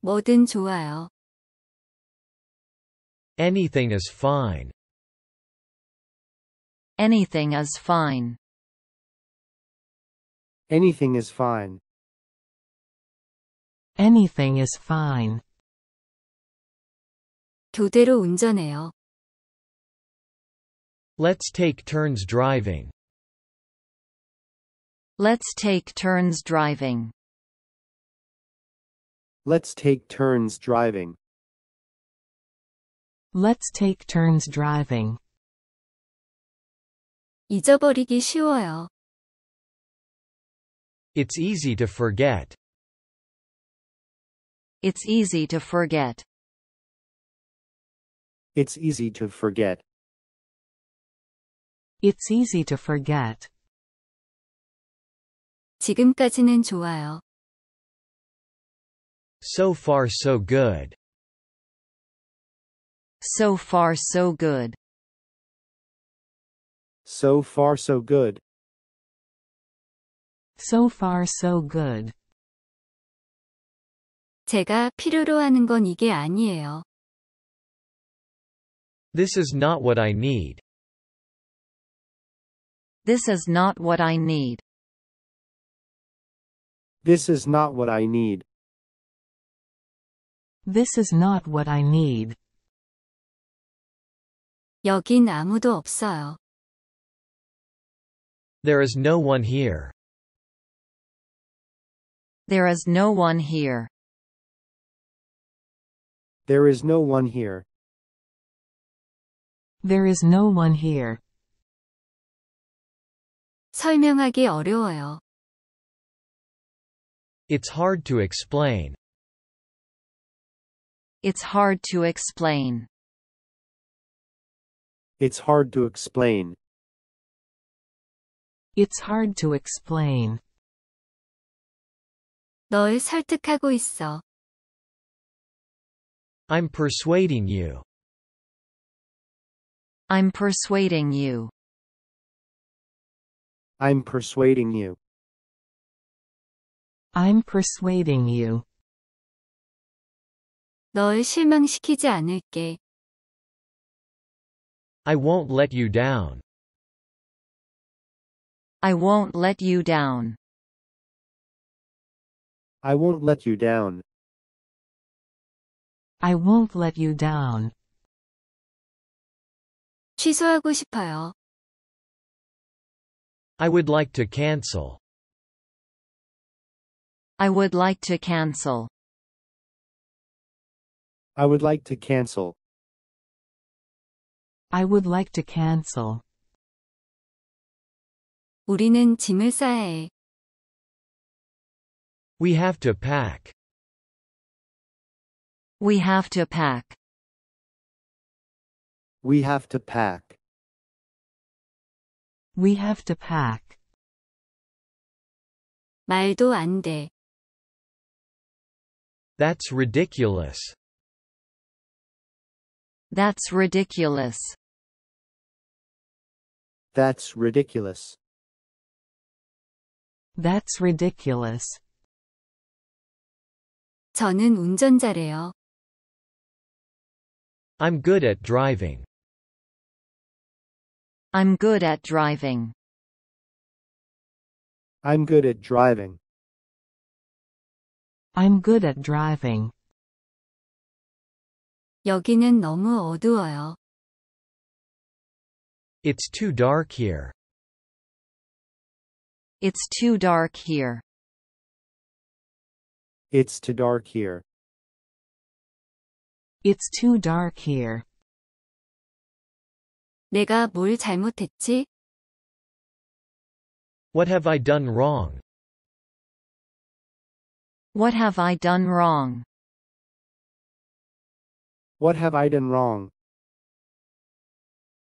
뭐든 좋아요. Anything is fine. Anything is fine. Anything is fine. Anything is fine. 교대로 운전해요. Let's take turns driving. Let's take turns driving. Let's take turns driving. Let's take turns driving. 잊어버리기 쉬워요. It's easy to forget. It's easy to forget. It's easy to forget. It's easy to forget. 지금까지는 좋아요. So far so good. So far so good. So far so good. So far so good. 제가 필요로 하는 건 이게 아니에요. This is not what I need. This is not what I need. This is not what I need. This is not what I need. 여긴 아무도 없어요. There is no one here. There is no one here. There is no one here. There is no one here. 설명하기 어려워요. It's hard to explain. It's hard to explain. It's hard to explain. It's hard to explain. 널 설득하고 있어. I'm persuading you. I'm persuading you. I'm persuading you. I'm persuading you. 널 실망시키지 않을게. I won't let you down. I won't let you down. I won't let you down. I won't let you down. 취소하고 싶어요. I would like to cancel. I would like to cancel. I would like to cancel. I would like to cancel. 우리는 짐을 싸야 해. We have to pack. We have to pack. We have to pack. We have to pack. 말도 안 돼. That's ridiculous. That's ridiculous. That's ridiculous. That's ridiculous. 저는 운전자래요. I'm good at driving. I'm good at driving. I'm good at driving. I'm good at driving. 여기는 너무 어두워요. It's too dark here. It's too dark here. It's too dark here. It's too dark here. 내가 뭘 잘못했지? What have I done wrong? What have I done wrong? What have I done wrong?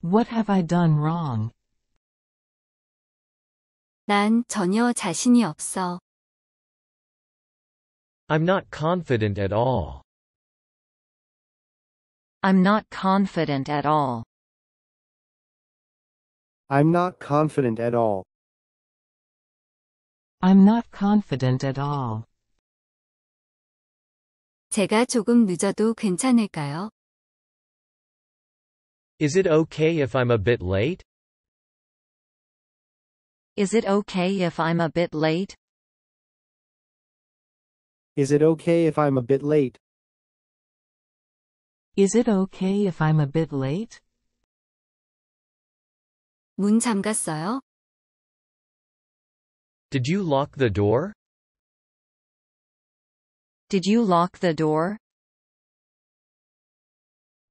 What have I done wrong? 난 전혀 자신이 없어. I'm not confident at all. I'm not confident at all. I'm not confident at all. I'm not confident at all. 제가 조금 늦어도 괜찮을까요? Is it okay if I'm a bit late? Is it okay if I'm a bit late? Is it okay if I'm a bit late? Is it okay if I'm a bit late? 문 잠갔어요? Did you lock the door? Did you lock the door?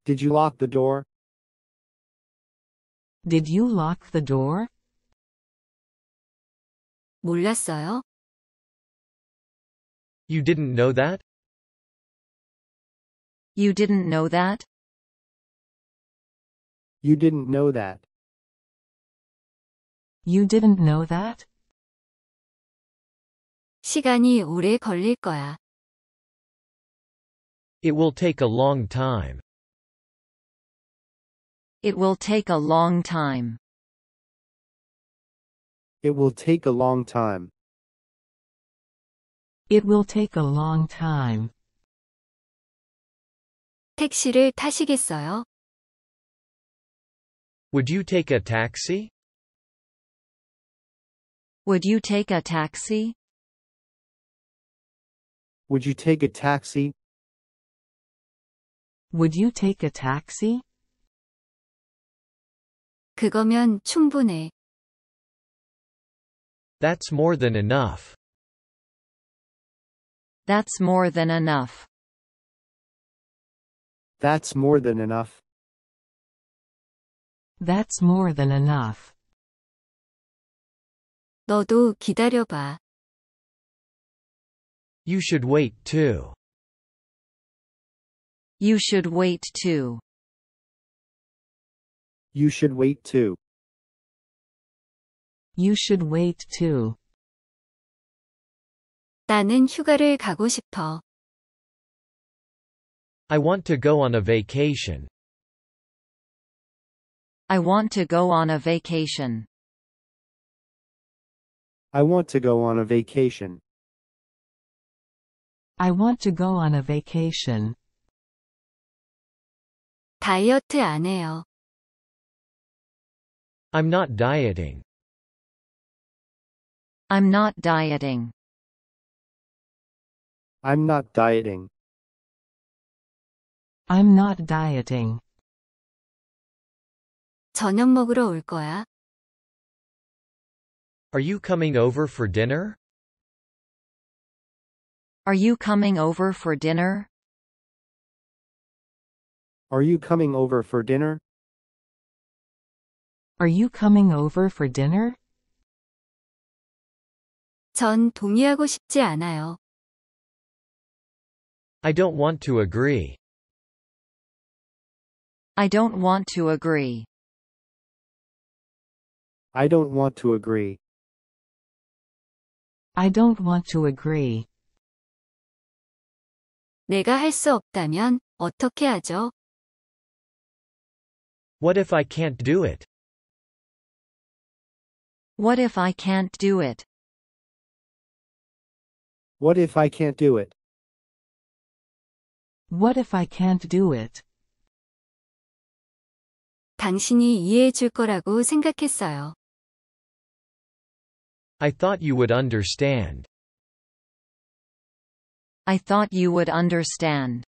Did you lock the door? Did you lock the door? 몰랐어요? You didn't know that? You didn't know that? You didn't know that. You didn't know that? 시간이 오래 걸릴 거야. It will take a long time. It will take a long time. It will take a long time. It will take a long time. 택시를 타시겠어요? Would you take a taxi? Would you take a taxi? Would you take a taxi? Would you take a taxi? 그거면 충분해. That's more than enough. That's more than enough. That's more than enough. That's more than enough. 너도 기다려봐. You should wait too. You should wait too. You should wait too. You should wait too. 나는 휴가를 가고 싶어. I want to go on a vacation. I want to go on a vacation. I want to go on a vacation. I want to go on a vacation. 다이어트 안 해요. I'm not dieting. I'm not dieting. I'm not dieting. I'm not dieting. 저녁 먹으러 올 거야? Are you coming over for dinner? Are you coming over for dinner? Are you coming over for dinner? Are you coming over for dinner? 전 동의하고 싶지 않아요. I don't want to agree. I don't want to agree. I don't want to agree. I don't want to agree. 내가 할 수 없다면 어떻게 하죠? What if I can't do it? What if I can't do it? What if I can't do it? What if I can't do it? 당신이 이해해 줄 거라고 생각했어요. I thought you would understand. I thought you would understand.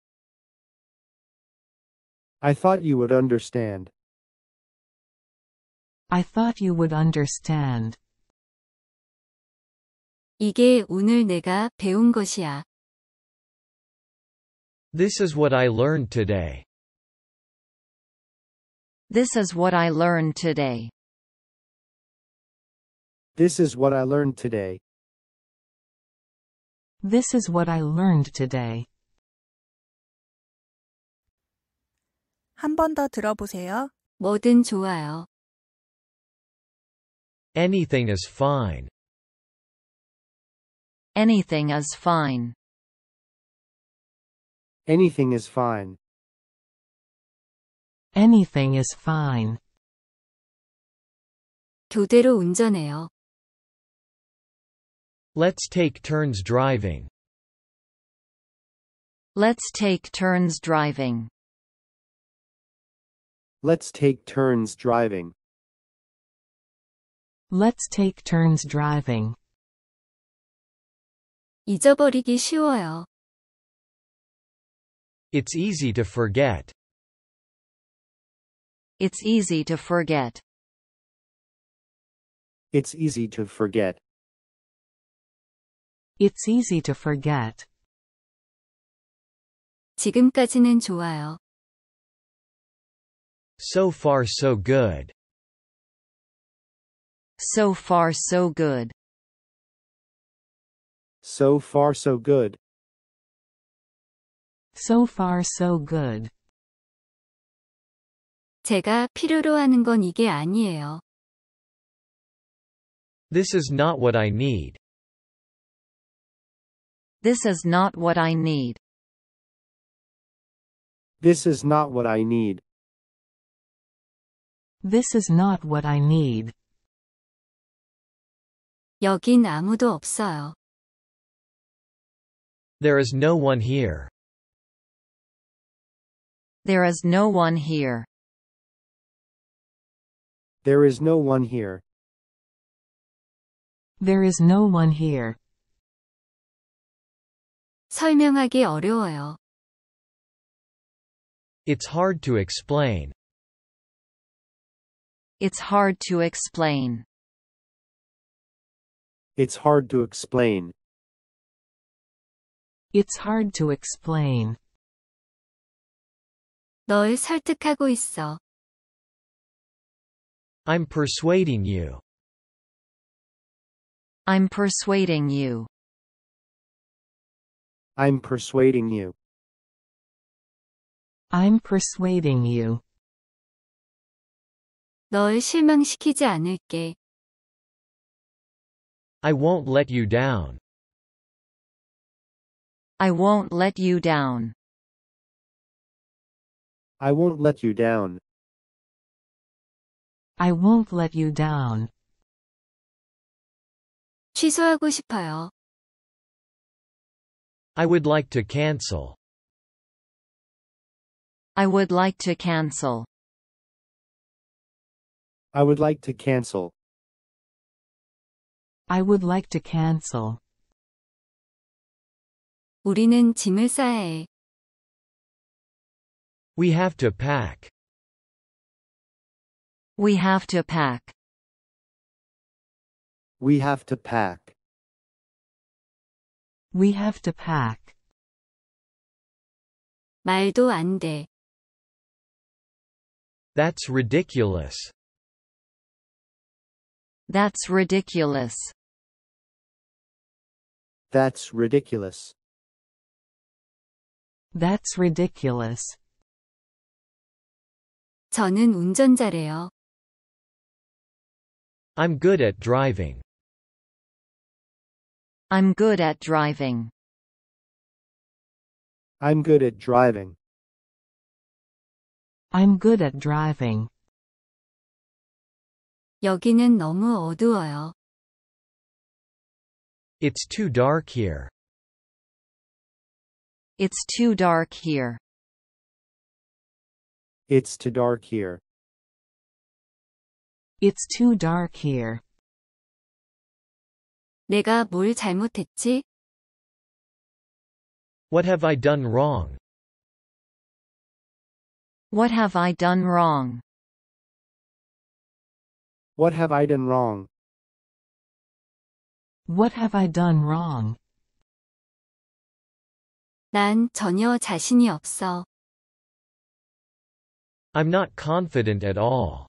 I thought you would understand. I thought you would understand. 이게 오늘 내가 배운 것이야. This is what I learned today. This is what I learned today. This is what I learned today. This is what I learned today. 한 번 더 들어보세요. 뭐든 좋아요. Anything is fine. Anything is fine. Anything is fine. Anything is fine. 교대로 운전해요. Let's take turns driving. Let's take turns driving. Let's take turns driving. Let's take turns driving. 잊어버리기 쉬워요. It's easy to forget. It's easy to forget. It's easy to forget. It's easy to forget. 지금까지는 좋아요. So far so good. So far so good. So far so good. So far so good. 제가 필요로 하는 건 이게 아니에요. This is not what I need. This is not what I need. This is not what I need. This is not what I need. 여긴 아무도 없어요. There is no one here. There is no one here. There is no one here. There is no one here. 설명하기 어려워요. It's hard to explain. It's hard to explain. It's hard to explain. It's hard to explain. 널 설득하고 있어. I'm persuading you. I'm persuading you. I'm persuading you. I'm persuading you. 널 실망시키지 않을게. I won't let you down. I won't let you down. I won't let you down. I won't let you down. 취소하고 싶어요. I would like to cancel. I would like to cancel. I would like to cancel. I would like to cancel. 우리는 짐을 싸야 해. We have to pack. We have to pack. We have to pack. We have to pack. 말도 안 돼. That's ridiculous. That's ridiculous. That's ridiculous. That's ridiculous. 저는 운전자래요. I'm good at driving. I'm good at driving. I'm good at driving. I'm good at driving. 여기는 너무 어두워요. It's too dark here. It's too dark here. It's too dark here. It's too dark here. 내가 뭘 잘못했지? What have I done wrong? What have I done wrong? What have I done wrong? What have I done wrong? 난 전혀 자신이 없어. I'm not confident at all.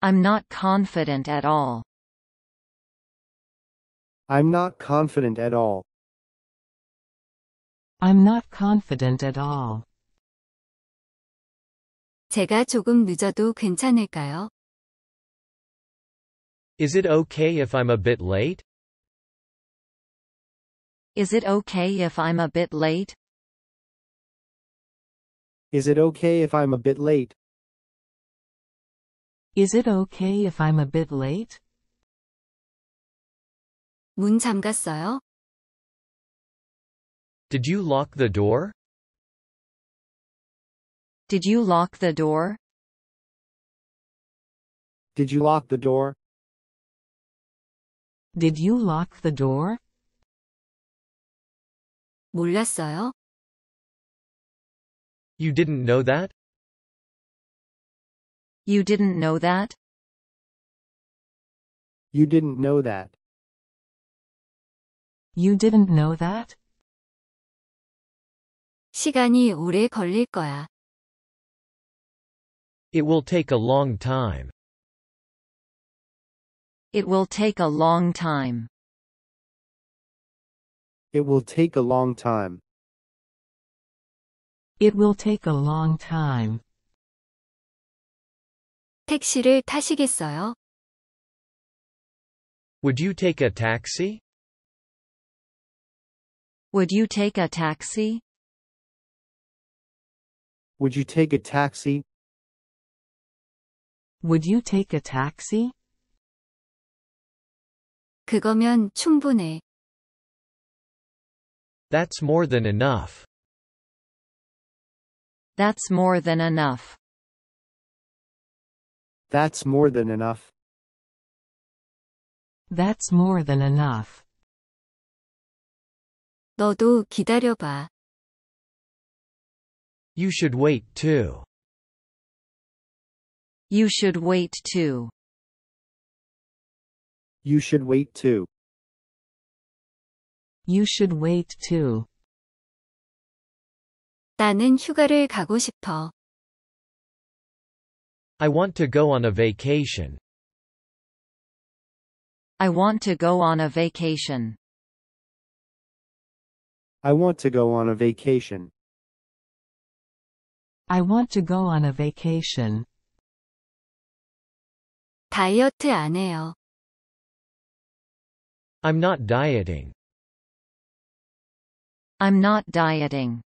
I'm not confident at all. I'm not confident at all. I'm not confident at all. 제가 조금 늦어도 괜찮을까요? Is it okay if I'm a bit late? Is it okay if I'm a bit late? Is it okay if I'm a bit late? Is it okay if I'm a bit late? 문 잠갔어요? Did you lock the door? Did you lock the door? Did you lock the door? Did you lock the door? 몰랐어요? You didn't know that? You didn't know that? You didn't know that. You didn't know that? 시간이 오래 걸릴 거야. It will take a long time. It will take a long time. It will take a long time. It will take a long time. 택시를 타시겠어요? Would you take a taxi? Would you take a taxi? Would you take a taxi? Would you take a taxi? 그거면 충분해. That's more than enough. That's more than enough. That's more than enough. That's more than enough. 너도 기다려봐. You should wait too. You should wait too. You should wait too. You should wait too. 나는 휴가를 가고 싶어. I want to go on a vacation. I want to go on a vacation. I want to go on a vacation. I want to go on a vacation. 다이어트 안 해요. I'm not dieting. I'm not dieting.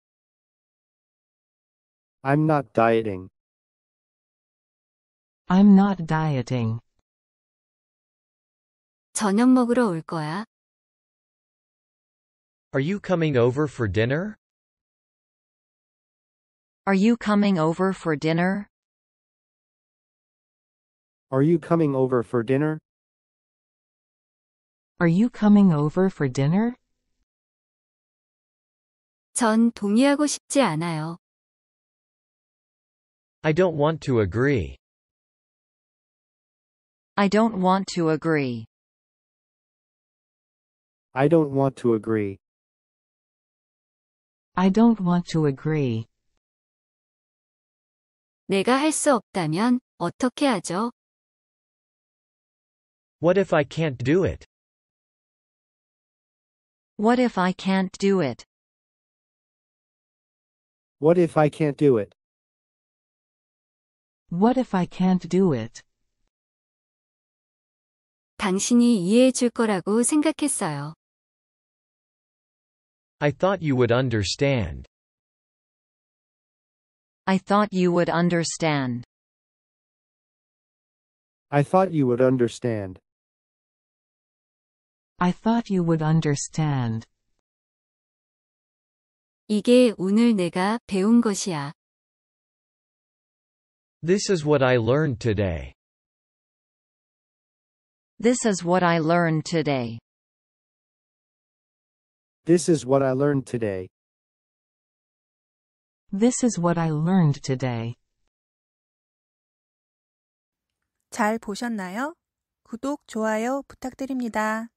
I'm not dieting. I'm not dieting. 저녁 먹으러 올 거야? Are you coming over for dinner? Are you coming over for dinner? Are you coming over for dinner? Are you coming over for dinner? 전 동의하고 싶지 않아요. I don't want to agree. I don't want to agree. I don't want to agree. I don't want to agree. 내가 할 수 없다면 어떻게 하죠? What if I can't do it? What if I can't do it? What if I can't do it? What if I can't do it? 당신이 이해해 줄 거라고 생각했어요. I thought you would understand. I thought you would understand. I thought you would understand. I thought you would understand. 이게 오늘 내가 배운 것이야. This is what I learned today. This is what I learned today. This is what I learned today. This is what I learned today. 잘 보셨나요? 구독, 좋아요 부탁드립니다.